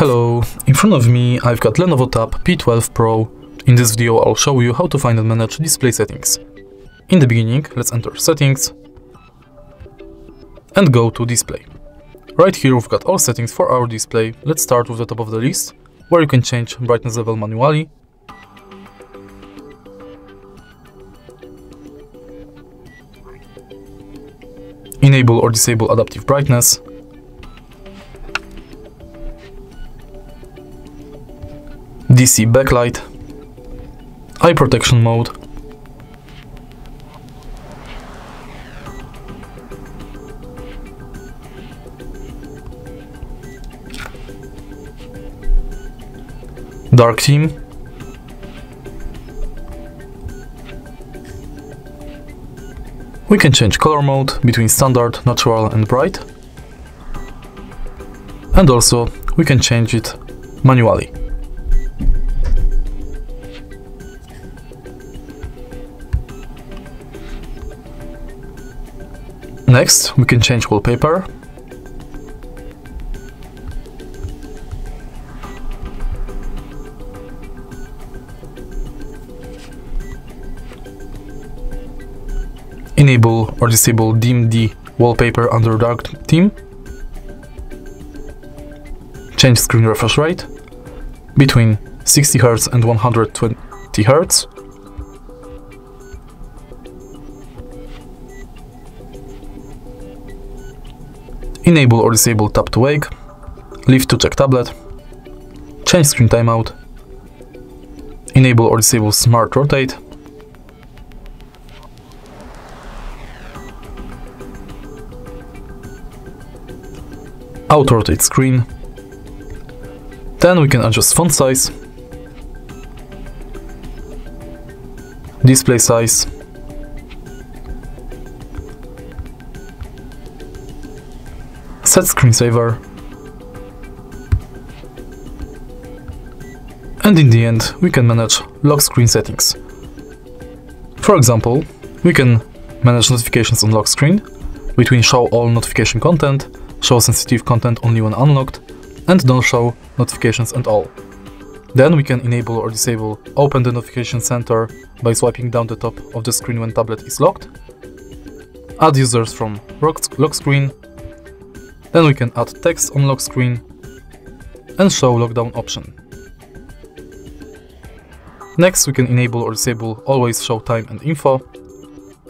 Hello, in front of me I've got Lenovo Tab P12 Pro. In this video I'll show you how to find and manage display settings. In the beginning, let's enter settings and go to display. Right here we've got all settings for our display. Let's start with the top of the list, where you can change brightness level manually. Enable or disable adaptive brightness, DC backlight, eye protection mode, dark theme, we can change color mode between standard, natural and bright, and also we can change it manually. Next, we can change wallpaper. Enable or disable DIMM-D wallpaper under dark theme. Change screen refresh rate. Between 60 Hz and 120 Hz. Enable or disable tap to wake, leave to check tablet, change screen timeout, enable or disable smart rotate, auto rotate screen, then we can adjust font size, display size, set screensaver, and in the end we can manage lock screen settings. For example, we can manage notifications on lock screen between show all notification content, show sensitive content only when unlocked, and don't show notifications at all. Then we can enable or disable open the notification center by swiping down the top of the screen when tablet is locked, add users from lock screen, then we can add text on lock screen and show lockdown option. Next we can enable or disable always show time and info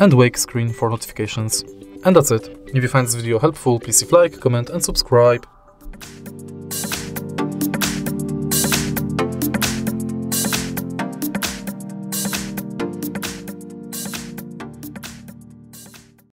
and wake screen for notifications. And that's it. If you find this video helpful, please leave like, comment and subscribe.